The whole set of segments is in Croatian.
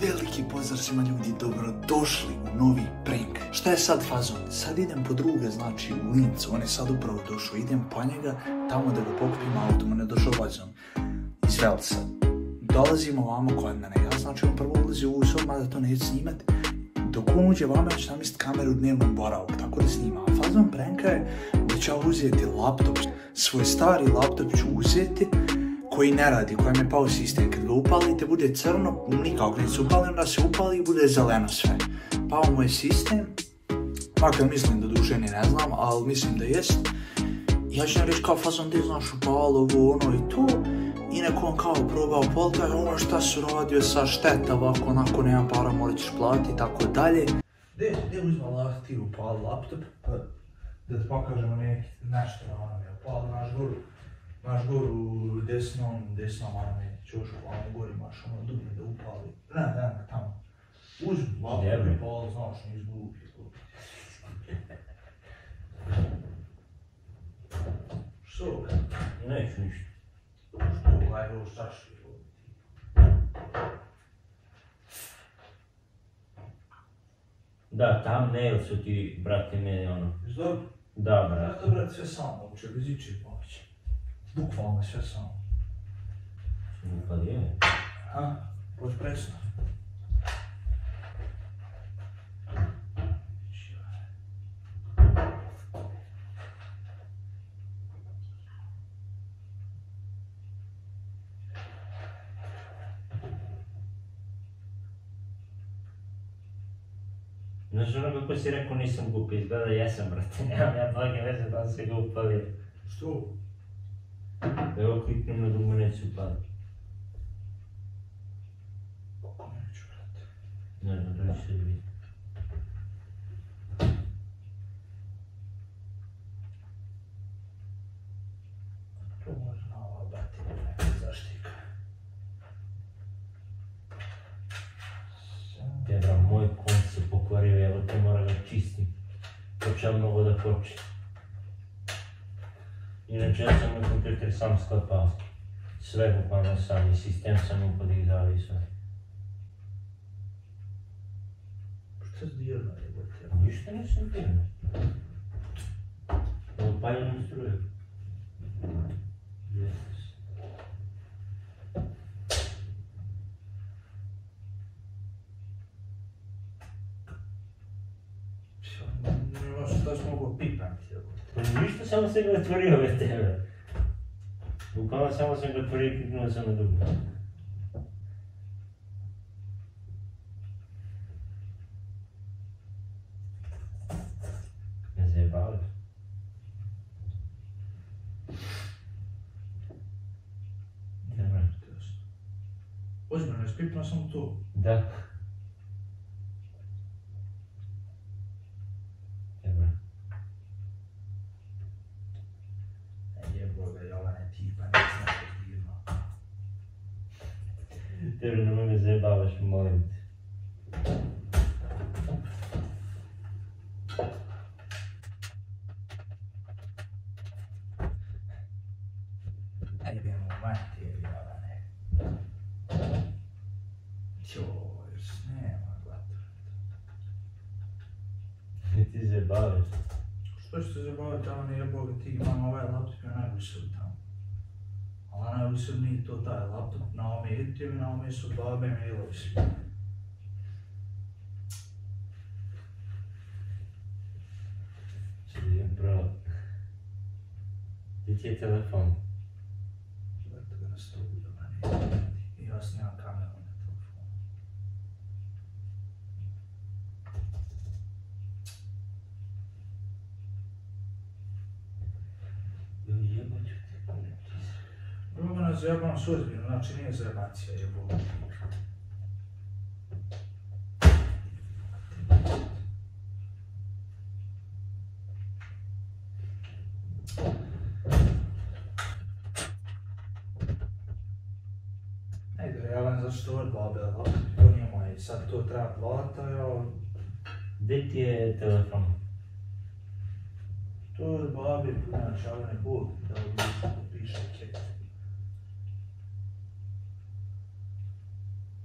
Veliki pozdrav svima ljudi, dobrodošli u novi prank. Šta je sad fazon? Sad idem po druge, znači u Lincu, on je sad upravo došao, idem po njega, tamo da ga pokupim autom, on je došao vozom iz Velsa. Dolazimo ovamo kod mene, ja znači on prvo ulazi u sob, mada to neću snimat. Dok on uđe vama, ja ću namist kameru dnevnom boravku, tako da snima. A fazon pranka je da ja uzeti laptop, svoj stari laptop ću uzeti, koji ne radi, kojem je pao sistem. Kad ga upalite bude crno, nikako ne se upali, onda se upali i bude zeleno sve. Pao mu je sistem, makar mislim da duže ni ne znam, ali mislim da jest. Ja ću reći kao fazon, ti znaš upalo, ovo, ono i to. I neko on kao probao pol, kaže ono šta su radio sa šteta, ovako, onako, nemam para, morat ćeš platiti, tako dalje. Gdje, gdje uzmala ti upali laptop? Pa, da ti pokažemo nešto, ono, upali naš guru. Maš gor u desnom, desnom onome ćošku, ono gori imaš ono dugme da upali. Ne, ne, ne, tamo. Uzmi laptop i pol, znaš, nis glupi. Što? Neću ništa. Što? Ajde, ovo staši. Da, tam mail su ti, brate, meni ono. Dobro? Da, brate. to, brate, sve sam naučio, bez ičije pomoći. Буквално ще съм. Ами, Къде е? А, възпречно. Между другото, ако си рекол, не съм глупи, изгледа, я съм брат. Няма, няма, няма, няма, няма, няма, няма, няма, няма, няма, Evo kliknem na neću upali. Kako neću, brate? Ne to će se vidi. To može na ova baterija neka zaštika. Tebra, moj konc se pokvario, evo te mora ga čistim. Počeo mnogo da koči. Inače, ja sam na kompjuter sam sklepao. Sve bukvalno sam i sistem sam mu podigao i sve. Šta se dirno jebote? Ništa nisam dirno. Upaljenom struje. Pa ništa, samo sam ga otvorio ove tebe. Bukvalno samo sam ga otvorio i kliknuo sam na dugme. Ne zajebali. Dobro. Ozbiljno, ne spipno sam to. Da. Тетерю не ме заебаваш, моля те. Айде, момати, яване. Чуваш, няма глатването. Не ти заебаваш. Що ще се забавя там, не е бога, ти имам овая лаптоп и най-висъл там. Najvišli tamo. Ali najvišli nije to taj laptop, na ome editim i na ome su babe mailovi svi. Čujem, bro. Gdje ti je telefon? Vrto ga na stolu, Jovane. I ja snimam kameru na telefonu. Joj, jebo ću te kurati. Drugo nas zajebam s ozbiljno, znači nije zajebancija jebo. Ajde, ja vam zašto ovo je babe, ali to nije moje, sad to treba plata, ja... Gdje ti je telefon? To je babe, znači, ali ne bud, da što piše kek.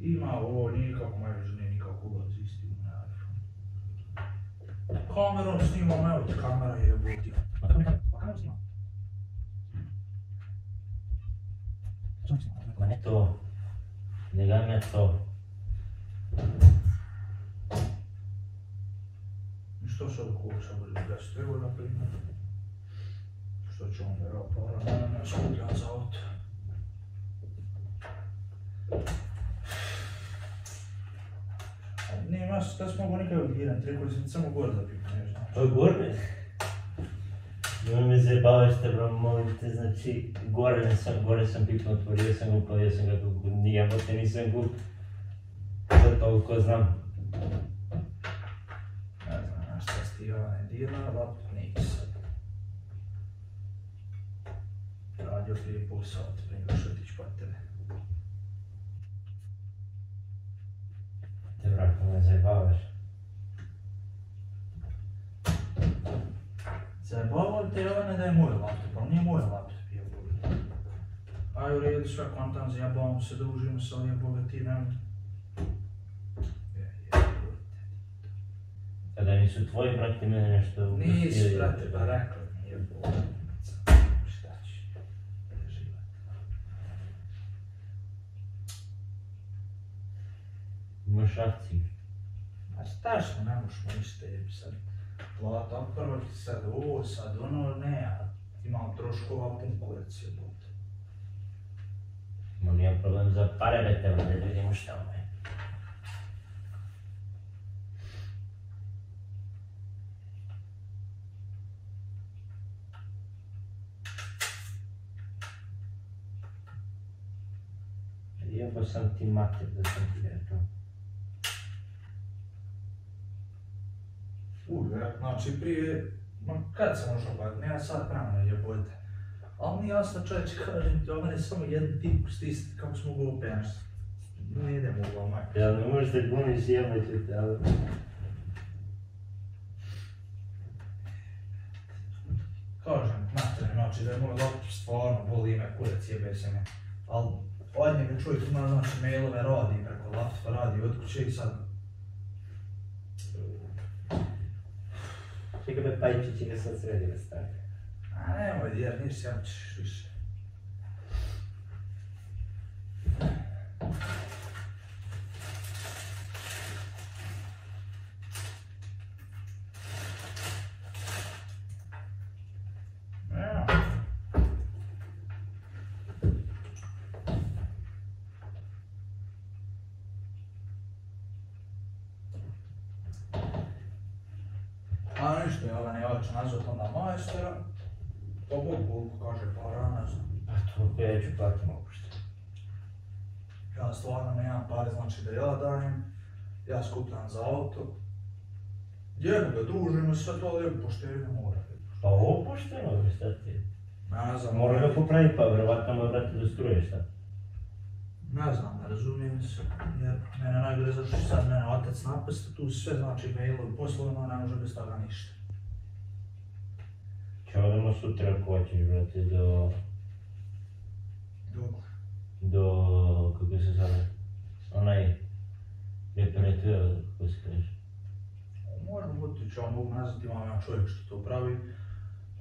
Ima ovo, nikako manje nije nikako ulazi isti u na iPhone. Kamerom snimam, evo ti kamera je buti. Ma kako nekako? Ma kako snima? Što mi snima? Ma ne to. Ne ga me to. I što sad kuća bude 10 evo na primjer? Što će on vera para, ne, ne, skuplja za auto. Mas, da smo mogu nikad odgiran, rekao sam samo gore da znam. To je gore. Ne me zajebavaš te bro, molim te, znači, gore ne sam, gore sam pipno otvorio sam ga, upalio sam ga, kako nije, te nisam ga, za toliko znam. Ne znam, na šta si ti ovaj dira, laptop nisam. Radio prije pol sat, prije što tić pa tebe. Te brako me zajebavaš. Zajebavao te ovaj da je moj laptop, ali nije moj laptop je bolje. Aj u redu, sve kontam, zajebavam se, družimo se, nemoj. Je, je, bolje. Kada nisu tvoji brati mene nešto Nisi, ugostili, brate, te- pa rekao mi je. Šta. Imaš akciju. A šta što ne možeš ništa jebi sad. Plata prvo ti sad ovo, sad ono, ne, a imam troškova pun kurac jebote. Imam ja problem za pare, brate, da vidimo šta mu je. Jebo sam ti mater da sam ti rekao. Uvijek, znači prije, ma kad sam ušao pa, nema sad vremena jebote. Ali mi jasno čovječe, kažem ti, ovo je samo jedan tip stisniti kako smo go penš. Ne idem u majke. Jel ne možeš da guniš jebati te, ali... Kažem, mater, znači da je moj laptop stvarno boli me, kurac jebe se me. Ali od njega čovjek ima znači mailove, radi preko laptopa, radi od kuće i sad Čekaj me Pajčić i ga sad sredi da stavi. A nemoj, jer nisi ja ćeš više. Ja. A ništa, ja ne hoću nazvat onda majstora. Pa Bog koliko kaže para, ne znam. Pa to ću platim opušte. Ja stvarno nemam pare, znači da ja dajem. Ja skupljam za auto. Jebu ga, družimo sve to, lijepo pošteno mora. Pa opušteno, bre, šta ti? Ne znam, Mora ga popraviti, pa vjerovatno mu brate da struje, šta? Ne znam, ne razumijem se. Jer mene najgore zašto će sad mene otac napasti, tu sve znači mailovi, poslovno, ne može bez toga ništa. Če odemo sutra ako hoćeš, brate, do... Dok. do... kako se zove? Onaj... Reparatura, kako se kaže. Možemo otići, on mogu nazvati, imam ja čovjek što to pravi,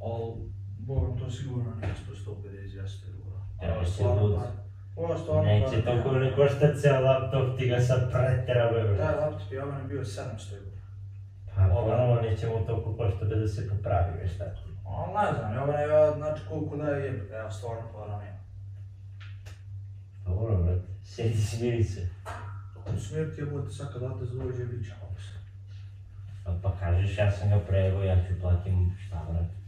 ali Bogom to sigurno nije ispod 150 eura. Ja, Ovo Ovo je stvarno Neće par- toliko ne košta cijel laptop, ti ga sad preterave, Taj brate. laptop je ovaj bio 700 eura. Pa ponovo nećemo toliko košta bez da se popravi, već šta ti. Ali ne znam, ja, ja znači koliko daje jebe, ja stvarno para nemam. Pa ono, brate, sjedi smiri se. Smrti je bude sad kad otac dođe, bit će opšte. Pa, pa kažeš, ja sam ga preveo, ja ću platim, šta, brate. Ali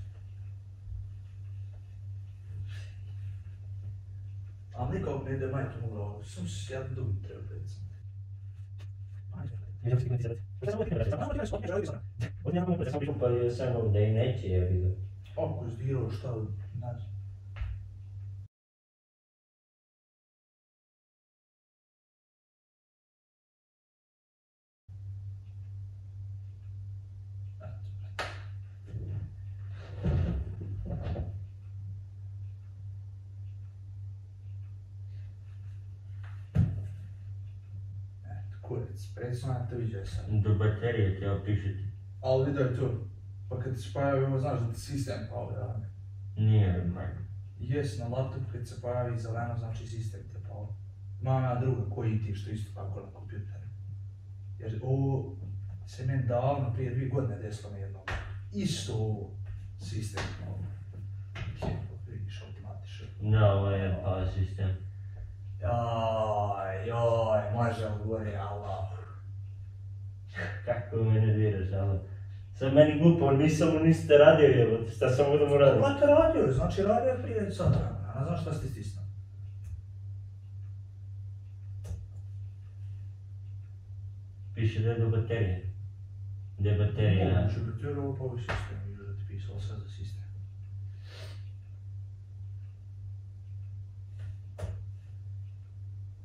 nikog ne ide majke mu glavu, sam se jedan drugi treba recimo. Ne znam ti komentirati. Šta sam uvijek ne brate? Samo ti nešto, opet sam. Od njega mogu da sam Pa pišem. je sam ovdje i neće, ja bi ga. Oko zdirao šta, ne znam. Eto, brate. Kurac, recimo ja to vidio sam. Do baterije ti opišiti. Ali vidio je to. Pa kad se pojavi ovo, znaš da ti sistem pao da radi. Nije, man. Jes, na laptopu kad se pojavi zeleno, znači sistem te pao. Imam ja druga koji ti što isto tako na kompjuteru. Jer ovo se meni davno, prije dvije godine desilo na jednom. Isto ovo sistem. Jebo, vidiš automatično. Da, ovo je pao sistem. Joj, joj, možemo gore, Allah. Kako me nerviraš, ali... Sad meni glupo, nisam mu ništa radio jebote, šta sam mu da mu radim? Brate, radio znači radio je prije sad vremena, ne znam šta ste stisnuli. Piše da je do baterije. Da je baterija. Moguće ti ovo pa ovaj sistem, vidio da ti pisalo sve za sistem.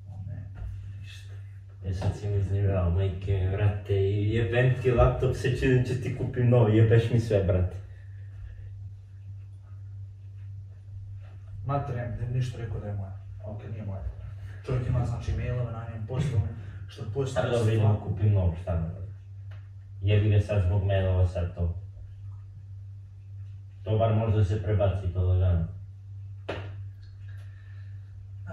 O ne, ništa. Ja sad si mi iznirao, majke mi, brate, jebem ti laptop, se čudim će ti kupim novi, jebeš mi sve, brate. Mater, ne bi ništa rekao da je moja. Ok, nije moja. Čovjek ima znači mailove na njem poslovne, što postoje... Sad dobro idemo kupim nov, šta radim? Jebi ga sad zbog mailova sad to. To bar možda se prebaci to lagano.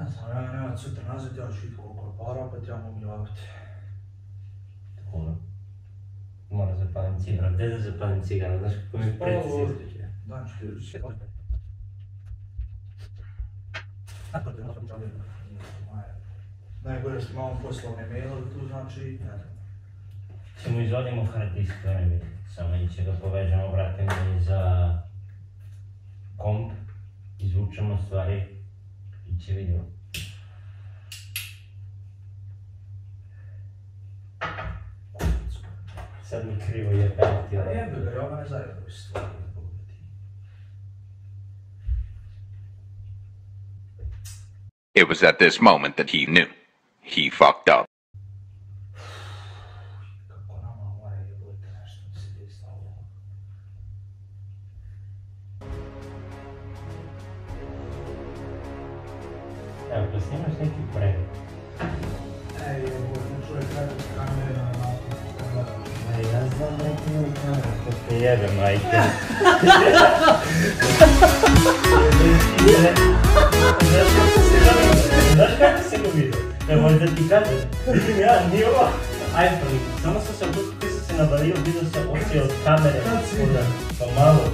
Ne znam, ja nemam sutra nazad, ja ću vidjeti koliko je para, pa javiti. Ono. Mora zapalim cigara, gdje da zapalim cigara, znaš kako mi pretici Ovo- izvuče. Dan ću ti sve Tako da je Najgore što imamo poslovne mailove tu, znači, ne znam. Ćemo izvodimo hard disk, to ne biti. Samo iće ga povežemo, vratimo i za komp, izvučemo stvari i će vidimo. Sad mi krivo je ti Ja ovaj. jebe ga, ja ne zajedno bi stvari. It was at this moment that he knew. He fucked up. Kako nama mora jebote nešto mi se desi na ovo. Te. Znaš kako se ga vidio? Ne, možda ti kažem, vidim ja, nije ovo iPhone, samo sam se opustio, ti sam se navalio, vidio sam oči od kamere, Kad si pa malo,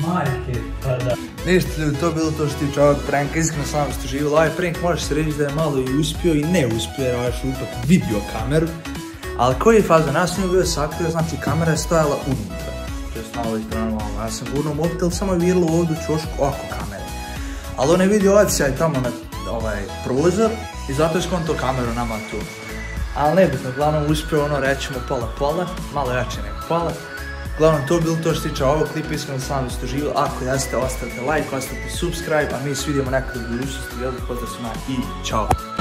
Majke. pa da. Ništa ljudi, to je bilo to što tiče ovog pranka, iskreno sam vam što živjelo. Ovaj prank može se reći da je malo i uspio i ne uspio jer ovaj šupak video kameru. Ali koji je faza, nas nije bio sakrio, znači kamera je stajala unutra. To je malo izgledano, ja sam gurnuo mobitel, samo je virilo ovdje u čošku oko kamere. Ali on je vidio odsjaj tamo na ovaj prozor i zato je skonto kameru nama tu. Ali nebitno, uglavnom uspio ono rećemo pola pola, malo jače nego pola. Uglavnom to je bilo to što tiče ovog klipa, iskreno sam ste uživali. Ako jeste, ostavite like, ostavite subscribe, a mi se vidimo nekad u budućnosti. Veliki pozdrav svima i čao!